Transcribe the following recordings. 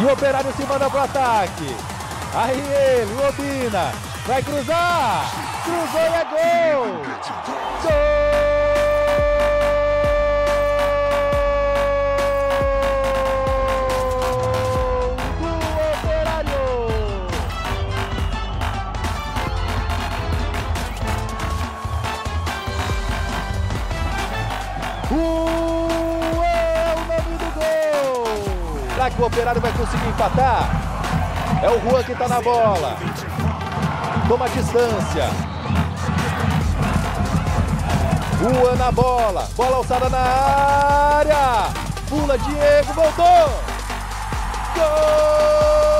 E o Operário se manda pro ataque. Aí ele, vai cruzar. Cruzou e é gol. Gol Que o Operário vai conseguir empatar? É o Juan que tá na bola. Toma distância. Juan na bola. Bola alçada na área. Pula Diego, voltou. Gol!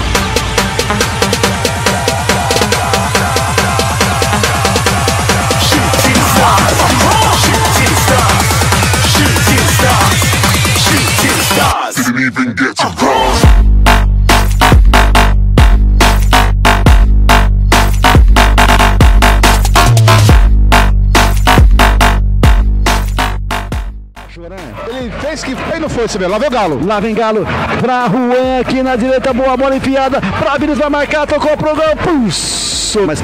Você vê. Lá vem o Galo. Lá vem Galo pra Juan aqui na direita. Boa bola enfiada. Pra Vinícius vai marcar. Tocou pro gol. Pulsou. Mas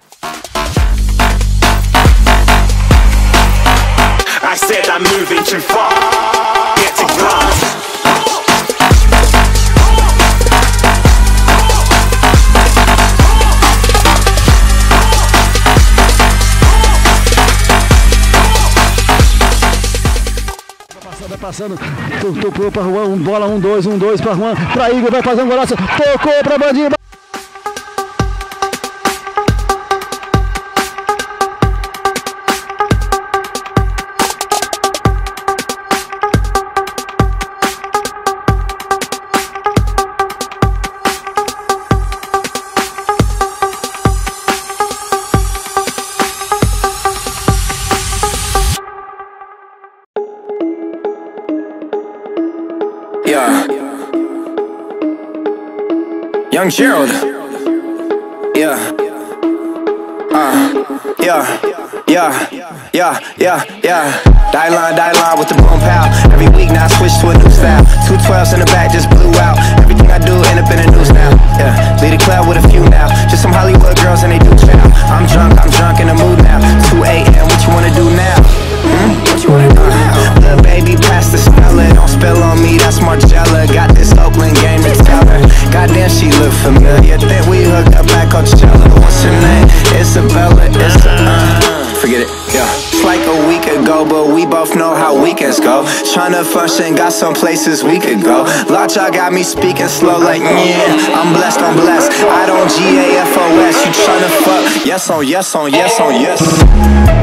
I said I'm moving too far. Passando, passando. To- Tocou pra Juan. Um bola, um, dois, um, dois pra Juan. Pra Igor. Vai fazer um golaço. Tocou pra Bandinho. Young Gerald. Yeah. Uh. Yeah. Yeah. Yeah. Yeah. Yeah. Die line, die line with the boom pow. Every week now I switch to a new style. Two twelves in the back just blew out. Everything I do end up in the news now. Yeah. Lead a club with a few now. Just some Hollywood girls and they do chow. I'm drunk, I'm drunk in the mood now. 2 a.m. What you wanna do now? Hmm? What you wanna do now? Little baby, pass the Stella. Don't spill on me, that's Margiela. Familiar. Think we hooked up at Coachella. What's her name? Isabella. It's a, uh, forget it. Yeah. It's like a week ago, but we both know how weekends go. Tryna function, got some places we could go. Lockjaw got me speaking slow, like, yeah. I'm blessed, I'm blessed. I don't G A F O S. You tryna fuck? Yes on, yes on, yes on, yes.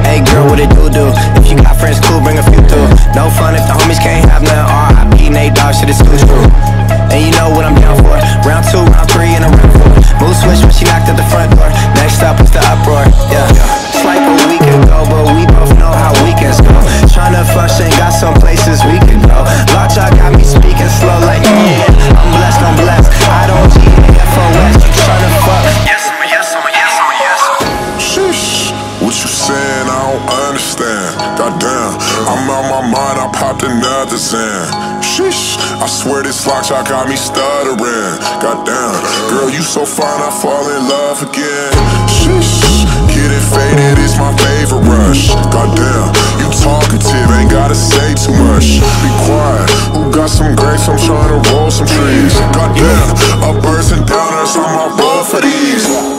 Hey girl, what it do do? If you got friends, cool, bring a few through. No fun if the homies can't have none. R.I.P. Nate Dogg, shit is too true and you know what I'm down for. Round two, round three, and a round four. Mood switch when she knocked at the front door. Next up is the uproar, yeah. It's like a week ago, but we both know how weekends go. Tryna flush and got some places we can go. Lockjaw got me speaking slow like, yeah. I'm blessed, I'm blessed. Zan. Sheesh, I swear this lockjaw got me stuttering. Goddamn, girl, you so fine, I fall in love again. Sheesh, it faded is my favorite rush. Goddamn, you talkative, ain't gotta say too much. Be quiet, who got some grapes? I'm trying to roll some trees. Goddamn, up birds and downers, I'm my roll for these.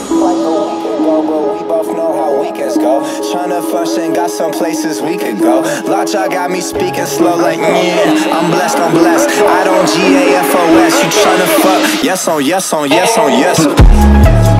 Tryna function, got some places we could go. Lockjaw got me speaking slow, like yeah. I'm blessed, I'm blessed. I don't G A F O S. You tryna fuck? Yes on yes on yes on yes. Say